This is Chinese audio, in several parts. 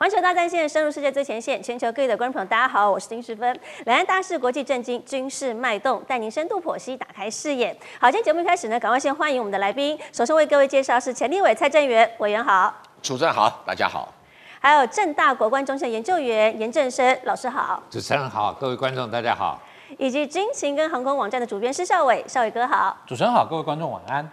环球大战线深入世界最前线，全球各地的观众朋友，大家好，我是丁世芬。两岸大事、国际震惊、军事脉动，带您深度剖析，打开视野。好，今天节目一开始呢，赶快先欢迎我们的来宾。首先为各位介绍是钱立伟、蔡正元委员好，主持人好，大家好。还有正大国关中心研究员严正生老师好，主持人好，各位观众大家好。以及军情跟航空网站的主编施少伟，少伟哥好，主持人好，各位观众晚安。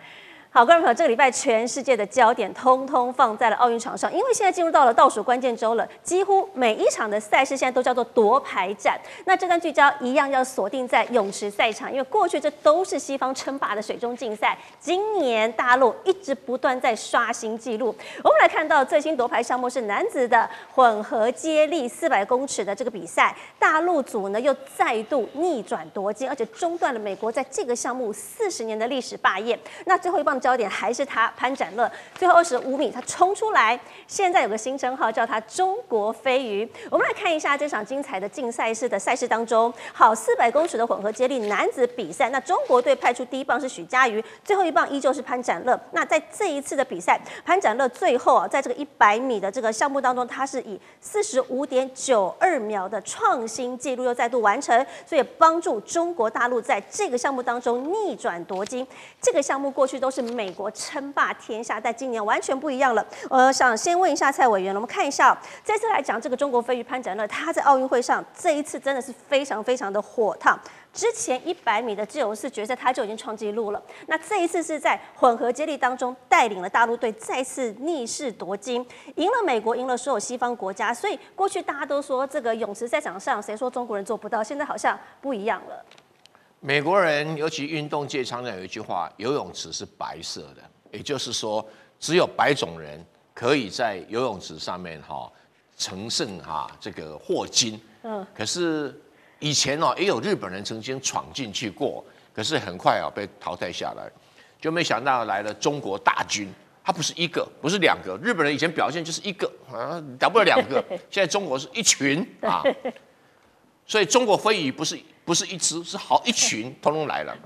好，观众朋友，这个礼拜全世界的焦点通通放在了奥运场上，因为现在进入到了倒数关键周了，几乎每一场的赛事现在都叫做夺牌战。那这段聚焦一样要锁定在泳池赛场，因为过去这都是西方称霸的水中竞赛，今年大陆一直不断在刷新纪录。我们来看到最新夺牌项目是男子的混合接力四百公尺的这个比赛，大陆组呢又再度逆转夺金，而且中断了美国在这个项目四十年的历史霸业。那最后一棒。焦点还是他潘展乐，最后二十五米他冲出来，现在有个新称号叫他中国飞鱼。我们来看一下这场精彩的竞赛式的赛事当中，好，四百公尺的混合接力男子比赛，那中国队派出第一棒是许家瑜，最后一棒依旧是潘展乐。那在这一次的比赛，潘展乐。最后啊，在这个一百米的这个项目当中，他是以四十五点九二秒的创新纪录又再度完成，所以帮助中国大陆在这个项目当中逆转夺金。这个项目过去都是。美国称霸天下，但今年完全不一样了。我想先问一下蔡委员，我们看一下这次来讲这个中国飞鱼潘展乐，他在奥运会上这一次真的是非常非常的火烫。之前一百米的自由式决赛他就已经创纪录了，那这一次是在混合接力当中带领了大陆队再次逆势夺金，赢了美国，赢了所有西方国家。所以过去大家都说这个泳池赛场上谁说中国人做不到，现在好像不一样了。美国人尤其运动界常常有一句话：游泳池是白色的，也就是说，只有白种人可以在游泳池上面哈乘胜哈这个获金。嗯。可是以前哦，也有日本人曾经闯进去过，可是很快啊被淘汰下来，就没想到来了中国大军，他不是一个，不是两个，日本人以前表现就是一个啊，打不了两个，现在中国是一群啊，所以中国飞鱼不是。不是一只，是好一群，通通来了。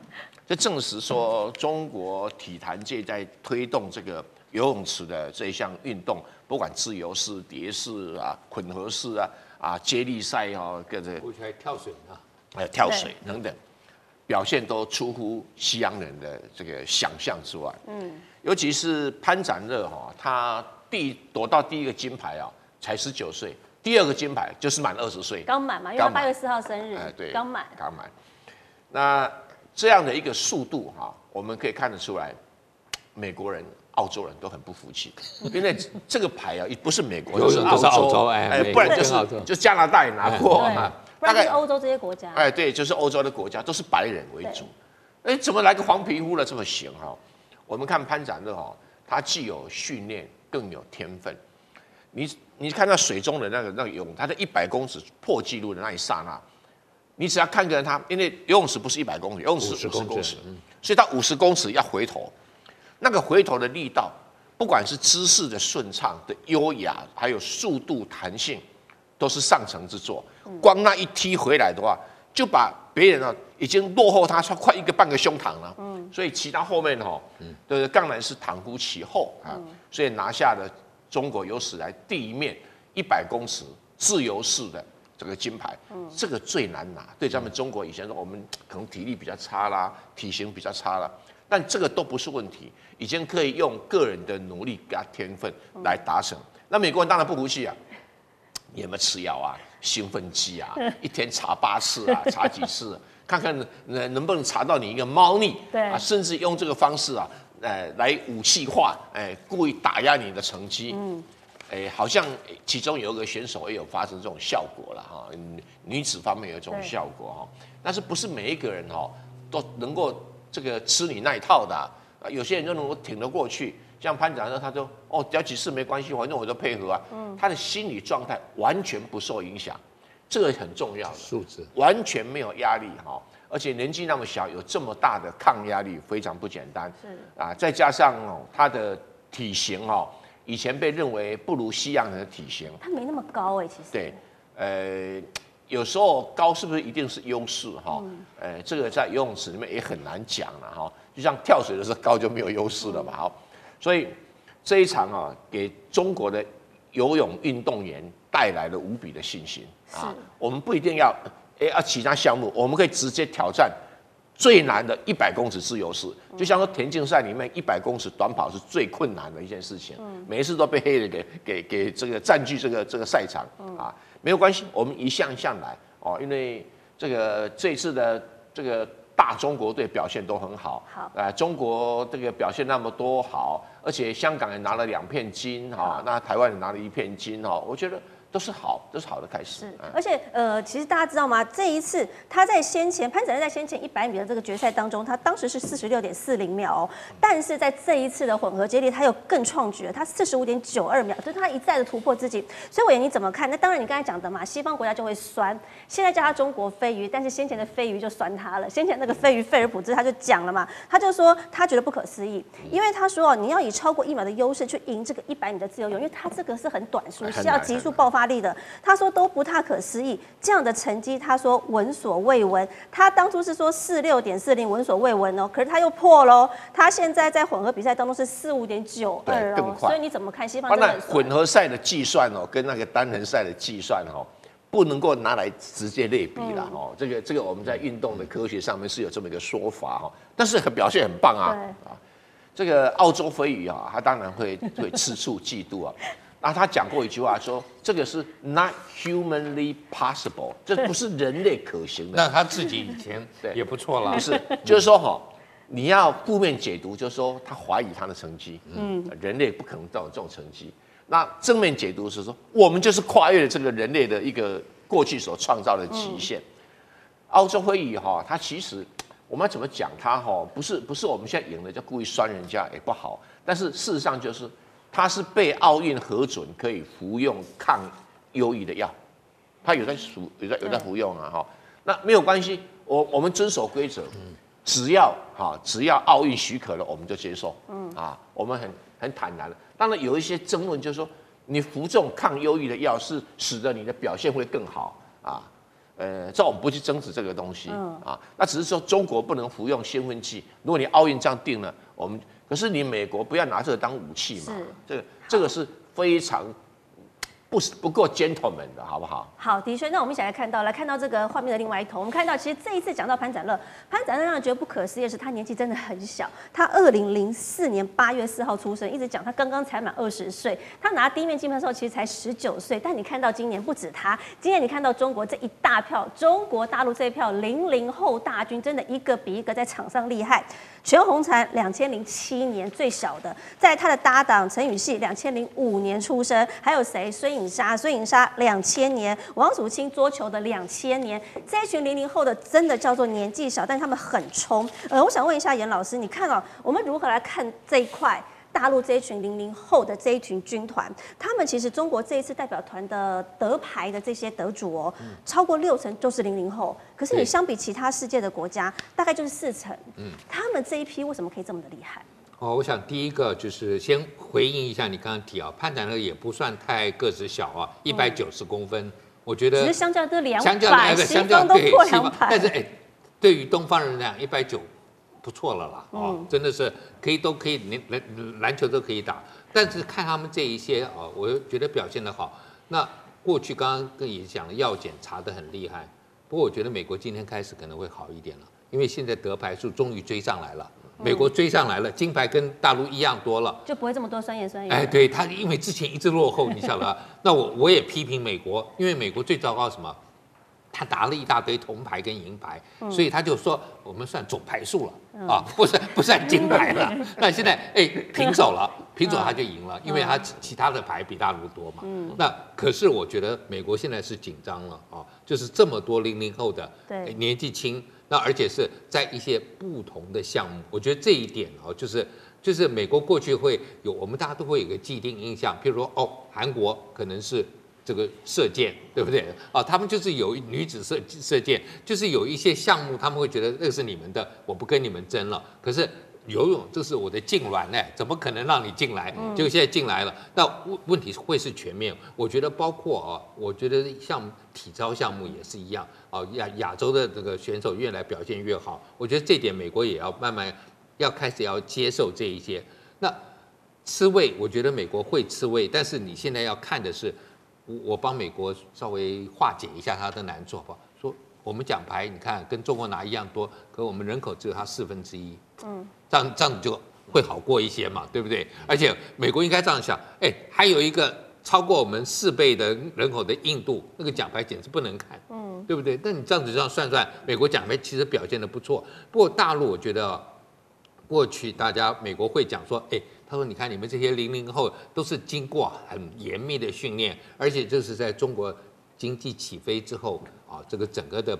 这证实说，中国体坛界在推动这个游泳池的这一项运动，不管自由式、蝶式啊、混合式啊、啊接力赛啊，各种，还有跳水啊，还有跳水等等，表现都出乎西洋人的这个想象之外。嗯，尤其是潘展乐哈，他第夺到第一个金牌啊，才十九岁。第二个金牌就是满二十岁，刚满嘛，因为八月四号生日，哎，对，刚满，刚满。那这样的一个速度哈，我们可以看得出来，美国人、澳洲人都很不服气，因为这个牌啊，不是美国，就是澳洲，哎，不然就是就加拿大也拿过嘛，大概欧洲这些国家，哎，对，就是欧洲的国家都是白人为主，哎，怎么来个黄皮肤了这么行哈？我们看潘展乐哈，他既有训练，更有天分。你你看到水中的那个那个泳，他在一百公尺破纪录的那一刹那，你只要看个他，因为游泳池不是一百公尺，游泳池五十公尺，所以他五十公尺要回头，那个回头的力道，不管是姿势的顺畅的优雅，还有速度弹性，都是上乘之作。光那一踢回来的话，就把别人啊已经落后他快一个半个胸膛了。嗯，所以其他后面哈，对，当然是坦夫其后啊，所以拿下了。中国有史来第一面一百公尺自由式的这个金牌，这个最难拿。对咱们中国以前说，我们可能体力比较差啦，体型比较差啦，但这个都不是问题，已经可以用个人的努力加天分来达成。那美国人当然不服气啊，你有没有吃药啊？兴奋剂啊？一天查八次啊？查几次？看看能能不能查到你一个猫腻？对啊，甚至用这个方式啊。呃，来武器化，哎，故意打压你的成绩，嗯，哎，好像其中有一个选手也有发生这种效果了哈，女子方面有这种效果哈，但是不是每一个人哈都能够这个吃你那一套的，啊，有些人就能够挺得过去，像潘展呢，他说哦，只要几次没关系，反正我都配合啊，嗯，他的心理状态完全不受影响，这个很重要的素质，完全没有压力哈。而且年纪那么小，有这么大的抗压力，非常不简单。是啊，再加上哦，他的体型哦，以前被认为不如西洋人的体型。他没那么高哎，其实。对，呃，有时候高是不是一定是优势哈？呃，这个在游泳池里面也很难讲了哈。就像跳水的时候高就没有优势了嘛。好，所以这一场啊，给中国的游泳运动员带来了无比的信心啊是！我们不一定要哎啊其他项目，我们可以直接挑战最难的一百公尺自由式。就像说田径赛里面一百公尺短跑是最困难的一件事情，每一次都被黑人给给给这个占据这个这个赛场啊，没有关系，我们一项一项来哦，因为这个这次的这个大中国队表现都很好，好。呃，中国这个表现那么多好，而且香港也拿了两片金哈、那台湾也拿了一片金哈、我觉得都是好，都是好的开始。是嗯，而且呃，其实大家知道吗？这一次他在先前潘展乐在先前一百米的这个决赛当中，他当时是四十六点四零秒哦，但是在这一次的混合接力，他又更创举了，他四十五点九二秒，就是他一再的突破自己。所以伟你怎么看？那当然你刚才讲的嘛，西方国家就会酸，现在叫他中国飞鱼，但是先前的飞鱼就酸他了。先前那个飞鱼费尔普兹他就讲了嘛，他就说他觉得不可思议，因为他说哦，你要以超过一秒的优势去赢这个一百米的自由泳，因为他这个是很短速，很是要急速爆发力的。他说都不太可思议，这样的成绩，他说闻所未闻。他当初是说四六点四零闻所未闻哦，可是他又破喽。他现在在混合比赛当中是四五点九二哦，对更快所以你怎么看？西方当然真的很，混合赛的计算哦，跟那个单人赛的计算哦，不能够拿来直接类比了嗯哦。这个这个我们在运动的科学上面是有这么一个说法哦，但是表现很棒啊啊。这个澳洲飞鱼啊，他当然会会吃醋嫉妒啊。那他讲过一句话说，这个是 not humanly possible，这不是人类可行的。那他自己以前 对。也不错了不，是，就是说哈，你要负面解读，就是说他怀疑他的成绩，嗯，人类不可能到这种成绩。那正面解读是说，我们就是跨越了这个人类的一个过去所创造的极限。澳洲会议哈，它其实我们要怎么讲它哈，不是不是我们现在赢了就故意酸人家也不好，但是事实上就是它是被奥运核准可以服用抗忧郁的药，他有在服有在有在服用啊哈，那没有关系，我我们遵守规则，只要哈只要奥运许可了，我们就接受，嗯。啊，我们很很坦然的。当然有一些争论，就是说你服这种抗忧郁的药是使得你的表现会更好啊，呃，这我们不去争执这个东西啊，那只是说中国不能服用兴奋剂，如果你奥运这样定了，我们可是你美国不要拿这个当武器嘛是，这个这个是非常不是不够 gentleman 的好不好？好，的确，那我们一起来看到，来看到这个画面的另外一头，我们看到其实这一次讲到潘展乐，潘展乐让人觉得不可思议的是，他年纪真的很小，他二零零四年八月四号出生，一直讲他刚刚才满二十岁，他拿第一面金牌的时候其实才十九岁，但你看到今年不止他，今年你看到中国这一大票，中国大陆这一票零零后大军，真的一个比一个在场上厉害。全红婵两千零七年最小的，在他的搭档陈雨希两千零五年出生，还有谁？孙颖莎，孙颖莎两千年，王祖清桌球的两千年，这一群零零后的真的叫做年纪小，但他们很冲。呃，我想问一下严老师，你看啊、我们如何来看这一块？大陆这一群零零后的这一群军团，他们其实中国这一次代表团的得牌的这些得主哦，超过六成都是零零后。可是你相比其他世界的国家，大概就是四成。嗯，他们这一批为什么可以这么的厉害？哦，我想第一个就是先回应一下你刚刚提啊，潘展乐也不算太个子小啊，一百九十公分，我觉得只是相较这两相较百，那个西相较对方都破西方，两百。但是哎，对于东方人来讲，一百九不错了啦，哦，嗯真的是可以都可以篮篮篮球都可以打，但是看他们这一些啊，我觉得表现的好。那过去刚刚跟也讲了，药检查的很厉害，不过我觉得美国今天开始可能会好一点了，因为现在得牌数终于追上来了，美国追上来了，金牌跟大陆一样多了。就不会这么多酸言酸语。哎，对他，因为之前一直落后，你晓得吧？那我我也批评美国，因为美国最糟糕什么？他拿了一大堆铜牌跟银牌，所以他就说我们算总牌数了、啊，不算不算金牌了。那现在哎平手了，平手他就赢了，因为他其其他的牌比大陆多嘛。那可是我觉得美国现在是紧张了啊，就是这么多零零后的，年纪轻，那而且是在一些不同的项目，我觉得这一点哦，就是就是美国过去会有，我们大家都会有一个既定印象，譬如说哦，韩国可能是这个射箭，对不对？啊，他们就是有女子射射箭，就是有一些项目他们会觉得那是你们的，我不跟你们争了。可是游泳这是我的痉挛呢，怎么可能让你进来？结果现在进来了，那问问题会是全面。我觉得包括啊，我觉得像体操项目也是一样啊，亚亚洲的这个选手越来表现越好，我觉得这点美国也要慢慢要开始要接受这一些。那吃味，我觉得美国会吃味，但是你现在要看的是，我我帮美国稍微化解一下它的难处，好不好？说我们奖牌，你看跟中国拿一样多，可我们人口只有它四分之一，嗯，这样这样子就会好过一些嘛，对不对？而且美国应该这样想，哎，还有一个超过我们四倍的人口的印度，那个奖牌简直不能看，嗯，对不对？那你这样子这样算算，美国奖牌其实表现的不错，不过大陆我觉得。过去大家美国会讲说，哎，他说你看你们这些零零后都是经过很严密的训练，而且这是在中国经济起飞之后啊，这个整个的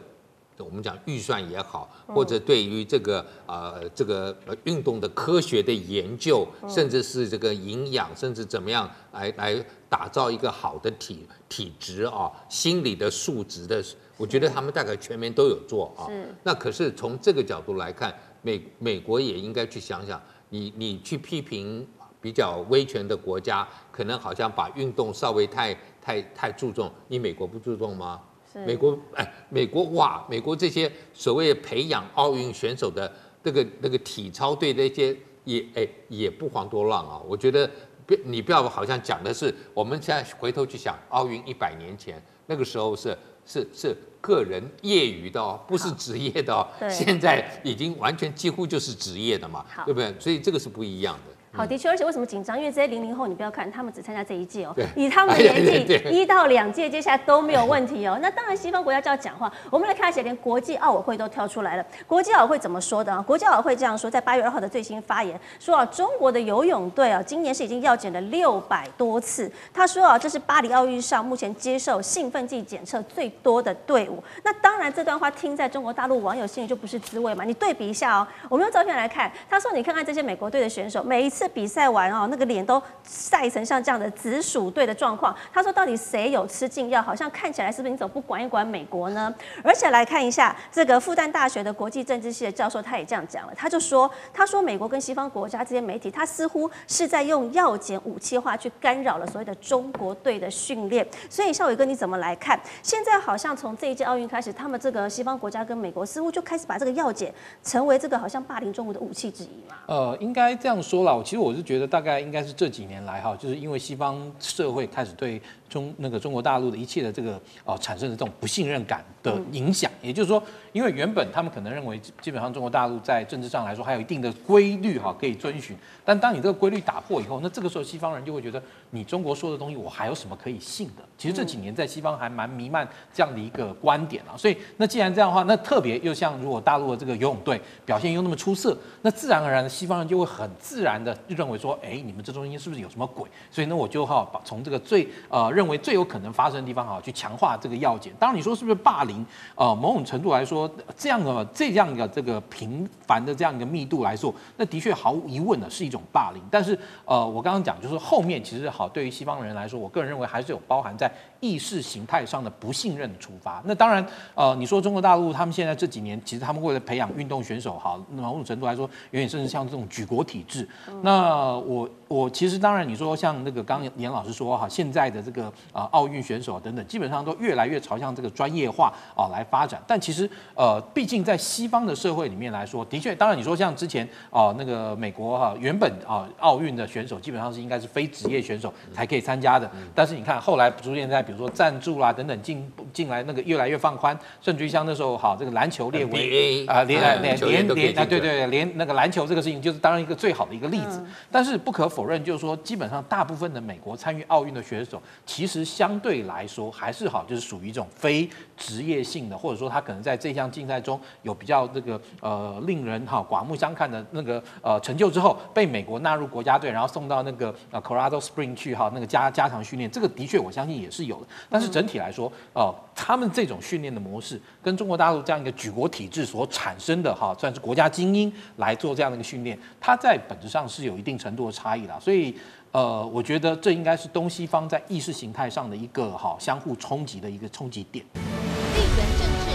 我们讲预算也好，或者对于这个呃这个运动的科学的研究，甚至是这个营养，甚至怎么样来来打造一个好的体体质啊，心理的素质的，我觉得他们大概全面都有做啊。那可是从这个角度来看。美美国也应该去想想，你你去批评比较威权的国家，可能好像把运动稍微太太太注重，你美国不注重吗？美国哎，美国哇，美国这些所谓培养奥运选手的那个那个体操队的一些也哎也不遑多让啊。我觉得别你不要好像讲的是我们现在回头去想奥运一百年前那个时候是是是。个人业余的哦，不是职业的哦，现在已经完全几乎就是职业的嘛，对不对？所以这个是不一样的。好，的确，而且为什么紧张？因为这些零零后，你不要看他们只参加这一届哦，以他们 的年纪，一到两届接下来都没有问题哦。那当然，西方国家就要讲话。我们来看一下，连国际奥委会都跳出来了。国际奥委会怎么说的啊？国际奥委会这样说，在八月二号的最新发言说啊，中国的游泳队啊，今年是已经要检了六百多次。他说啊，这是巴黎奥运上目前接受兴奋剂检测最多的队伍。那当然，这段话听在中国大陆网友心里就不是滋味嘛。你对比一下哦，我们用照片来看，他说你看看这些美国队的选手，每一次比赛完哦。那个脸都晒成像这样的紫薯队的状况。他说，到底谁有吃禁药？好像看起来是不是你怎么不管一管美国呢？而且来看一下这个复旦大学的国际政治系的教授，他也这样讲了。他就说，他说美国跟西方国家这些媒体，他似乎是在用药检武器化去干扰了所谓的中国队的训练。所以，少伟哥你怎么来看？现在好像从这一届奥运开始，他们这个西方国家跟美国似乎就开始把这个药检成为这个好像霸凌中国的武器之一嘛？呃，应该这样说了。其实我是觉得大概。应该是这几年来哈，就是因为西方社会开始对中那个中国大陆的一切的这个呃产生的这种不信任感的影响，也就是说，因为原本他们可能认为基本上中国大陆在政治上来说还有一定的规律哈可以遵循，但当你这个规律打破以后，那这个时候西方人就会觉得你中国说的东西我还有什么可以信的？其实这几年在西方还蛮弥漫这样的一个观点啊，所以那既然这样的话，那特别又像如果大陆的这个游泳队表现又那么出色，那自然而然的西方人就会很自然的认为说，哎。你们这中间是不是有什么鬼？所以呢，我就哈把从这个最呃认为最有可能发生的地方哈去强化这个要件。当然，你说是不是霸凌？呃，某种程度来说，这样的这样的这个频繁的这样一个密度来说，那的确毫无疑问的是一种霸凌。但是呃，我刚刚讲就是后面其实好，对于西方人来说，我个人认为还是有包含在意识形态上的不信任的出发。那当然呃，你说中国大陆他们现在这几年其实他们为了培养运动选手，好某种程度来说，远远甚至像这种举国体制。那我。我其实当然，你说像那个刚严老师说哈，现在的这个呃奥运选手等等，基本上都越来越朝向这个专业化啊来发展。但其实呃，毕竟在西方的社会里面来说，的确，当然你说像之前啊那个美国哈，原本啊奥运的选手基本上是应该是非职业选手才可以参加的。但是你看后来逐渐在比如说赞助啦等等进进来那个越来越放宽，甚至于像那时候好这个篮球列为啊连连连连啊对对连那个篮球这个事情就是当然一个最好的一个例子。但是不可否。否认就是说，基本上大部分的美国参与奥运的选手，其实相对来说还是好，就是属于一种非职业性的，或者说他可能在这项竞赛中有比较这个呃令人哈刮目相看的那个呃成就之后，被美国纳入国家队，然后送到那个呃 Colorado Spring 去哈那个加加强训练，这个的确我相信也是有的。但是整体来说，呃，他们这种训练的模式跟中国大陆这样一个举国体制所产生的哈算是国家精英来做这样的一个训练，它在本质上是有一定程度的差异的。所以，呃，我觉得这应该是东西方在意识形态上的一个哈相互冲击的一个冲击点。地缘政治、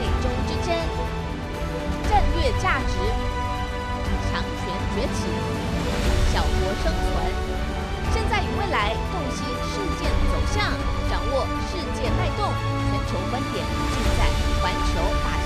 内中之争、战略价值、强权崛起、小国生存，现在与未来洞悉事件走向，掌握世界脉动，全球观点尽在环球大。